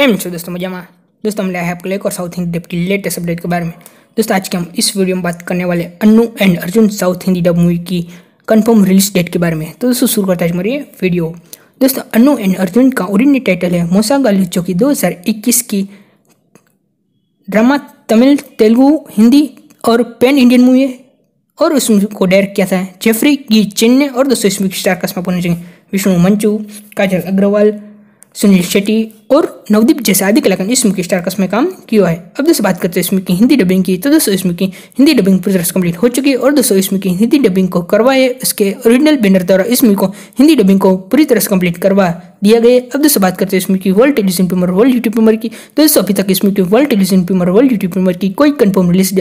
કેમ છો दोस्तों मजामा दोस्तों हम लाए हैं आपके लिए एक और साउथ हिंदी डब की लेटेस्ट अपडेट के बारे में दोस्तों आज के हम इस वीडियो में बात करने वाले Annu and Arjun south Hindi dub movie की कंफर्म रिलीज डेट के बारे में तो दोस्तों शुरू करता है हमारी वीडियो दोस्तों अन्नू एंड अर्जुन का ओरिजिनल टाइटल है मोसा गाली जो कि 2021 की ड्रामा तमिल तेलुगु हिंदी और पैन इंडियन मूवी है और उस मूवी को डायरेक्ट किया था जेफरी की चिन्ने और दोस्तों इसमें स्टार कस्मा पहुंचे विष्णु मंचू काजल अग्रवाल सुनील शेट्टी और नवदीप जैसे आदि कलाकार ने मूवी के स्टार कस्ट में काम किया है। अब दोस्तों बात करते हैं इसमें की हिंदी डबिंग की। तो दोस्तों इसमें की हिंदी डबिंग पूरी तरह से कंप्लीट हो चुकी है और दोस्तों इसमें की हिंदी डबिंग को करवाए, इसके ओरिजिनल बैनर द्वारा इसमें को हिंदी डबिंग को पूरी तरह से कंप्लीट करवा दिया गया अब दोस्तों बात करते हैं इसमें की world television premiere world YouTube premiere की। दोस्तों अभी तक इसमें की world television premiere world YouTube premiere की कोई कंफर्म रिलीज़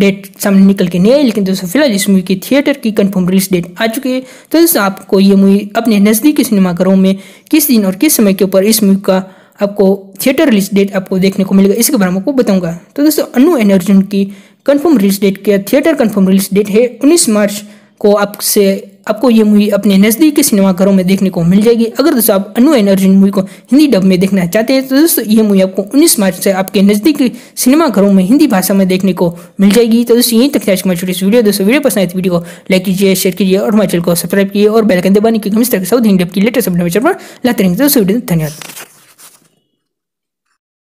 डेट सामने निकल के नहीं आई, लेकिन दोस्तों फ़िलहाल इस मूवी की थिएटर की कंफर्म रिलीज़ डेट आ चुकी है। तो दोस्तों आपको ये मूवी अपने नज़दीकी सिनेमाघरों में किस दिन और किस समय के ऊपर इस मूवी का आपको थिएटर रिलीज़ डेट आपको देखने को मिलेगा, इसके बारे में आपको बताऊँगा। तो दोस्तों अनु एन अर्जुन की कंफर्म रिलीज़ डेट के थिएटर कंफर्म रिलीज़ डेट है, उन्नीस मार्च को आपसे, आपको ये मूवी अपने नज़दीकी सिनेमाघरों में देखने को मिल जाएगी। अगर दोस्तों आप अनु एन अर्जुन मूवी को हिंदी डब में देखना चाहते हैं तो दोस्तों ये मूवी आपको 19 मार्च से आपके नज़दीकी सिनेमाघरों में हिंदी भाषा में देखने को मिल जाएगी। तो दोस्तों यहीं तक आज छोटी वीडियो दोस्तों वीडियो पसंद आई वीडियो को लाइक कीजिए शेयर कीजिए और हमारे चैनल को सब्सक्राइब कीजिए और बेल आइकन दबाने तरह साउथ हिंदी की लेटेस्ट अपडेट लाते रहेंगे। दोस्तों, वीडियो धन्यवाद।